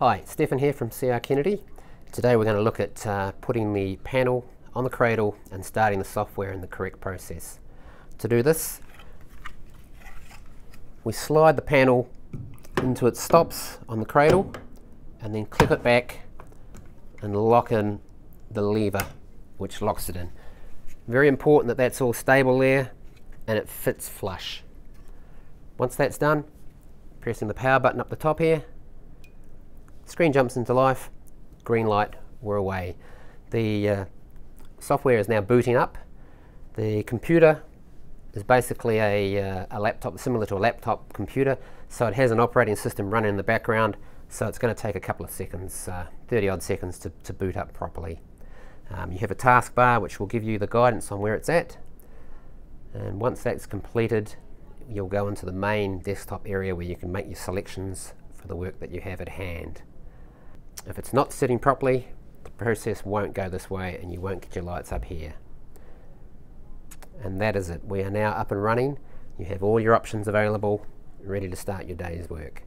Hi, Stefan here from CR Kennedy. Today we're going to look at uh, putting the panel on the cradle and starting the software in the correct process. To do this, we slide the panel into its stops on the cradle and then clip it back and lock in the lever which locks it in. Very important that that's all stable there and it fits flush. Once that's done, pressing the power button up the top here Screen jumps into life, green light, we're away. The uh, software is now booting up. The computer is basically a, uh, a laptop similar to a laptop computer, so it has an operating system running in the background, so it's going to take a couple of seconds, uh, 30 odd seconds to, to boot up properly. Um, you have a taskbar which will give you the guidance on where it's at, and once that's completed, you'll go into the main desktop area where you can make your selections for the work that you have at hand. If it's not sitting properly, the process won't go this way and you won't get your lights up here. And that is it. We are now up and running. You have all your options available, ready to start your day's work.